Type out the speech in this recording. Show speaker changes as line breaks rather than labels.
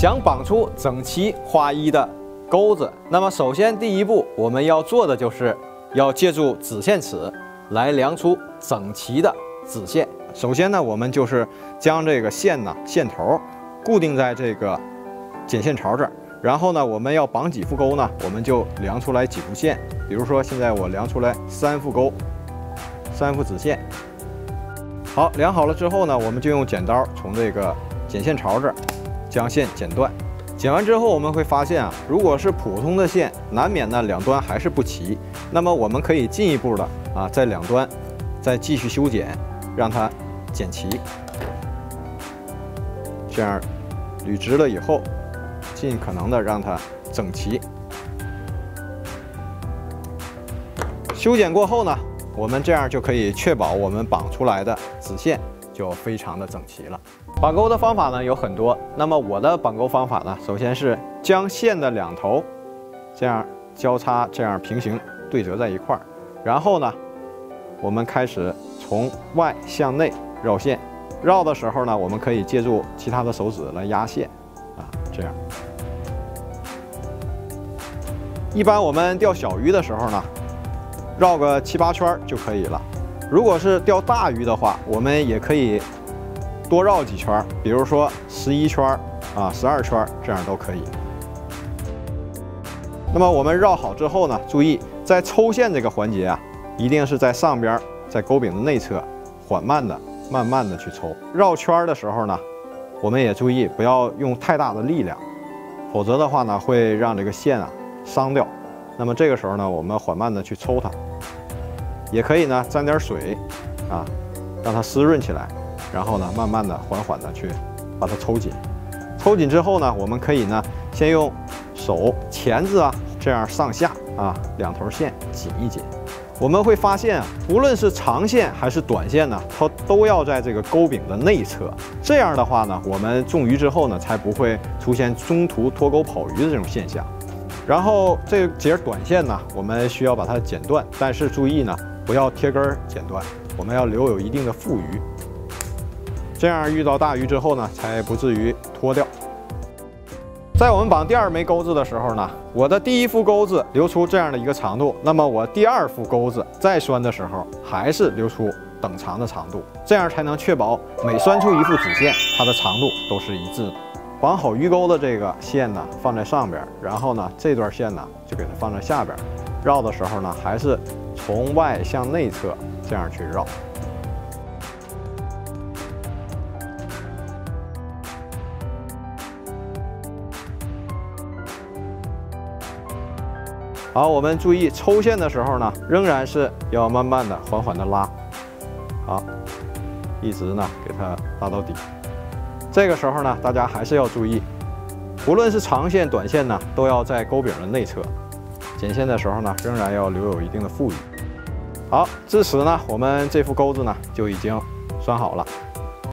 想绑出整齐划一的钩子，那么首先第一步我们要做的就是要借助子线尺来量出整齐的子线。首先呢，我们就是将这个线呢线头固定在这个剪线槽这儿，然后呢，我们要绑几副钩呢，我们就量出来几副线。比如说现在我量出来三副钩，三副子线。好，量好了之后呢，我们就用剪刀从这个剪线槽这儿。将线剪断，剪完之后我们会发现啊，如果是普通的线，难免呢两端还是不齐。那么我们可以进一步的啊，在两端再继续修剪，让它剪齐。这样捋直了以后，尽可能的让它整齐。修剪过后呢，我们这样就可以确保我们绑出来的子线就非常的整齐了。绑钩的方法呢有很多，那么我的绑钩方法呢，首先是将线的两头这样交叉，这样平行对折在一块儿，然后呢，我们开始从外向内绕线，绕的时候呢，我们可以借助其他的手指来压线，啊，这样。一般我们钓小鱼的时候呢，绕个七八圈就可以了。如果是钓大鱼的话，我们也可以。多绕几圈，比如说十一圈啊，十二圈，这样都可以。那么我们绕好之后呢，注意在抽线这个环节啊，一定是在上边，在钩柄的内侧，缓慢的、慢慢的去抽。绕圈的时候呢，我们也注意不要用太大的力量，否则的话呢，会让这个线啊伤掉。那么这个时候呢，我们缓慢的去抽它，也可以呢沾点水啊，让它湿润起来。然后呢，慢慢的、缓缓的去把它抽紧。抽紧之后呢，我们可以呢，先用手钳子啊，这样上下啊，两头线紧一紧。我们会发现啊，无论是长线还是短线呢，它都要在这个钩柄的内侧。这样的话呢，我们中鱼之后呢，才不会出现中途脱钩跑鱼的这种现象。然后这节短线呢，我们需要把它剪断，但是注意呢，不要贴根儿剪断，我们要留有一定的富余。这样遇到大鱼之后呢，才不至于脱掉。在我们绑第二枚钩子的时候呢，我的第一副钩子留出这样的一个长度，那么我第二副钩子再拴的时候，还是留出等长的长度，这样才能确保每拴出一副子线，它的长度都是一致的。绑好鱼钩的这个线呢，放在上边，然后呢，这段线呢就给它放在下边，绕的时候呢，还是从外向内侧这样去绕。好，我们注意抽线的时候呢，仍然是要慢慢的、缓缓的拉，好，一直呢给它拉到底。这个时候呢，大家还是要注意，无论是长线、短线呢，都要在钩柄的内侧。剪线的时候呢，仍然要留有一定的富裕。好，至此呢，我们这副钩子呢就已经拴好了。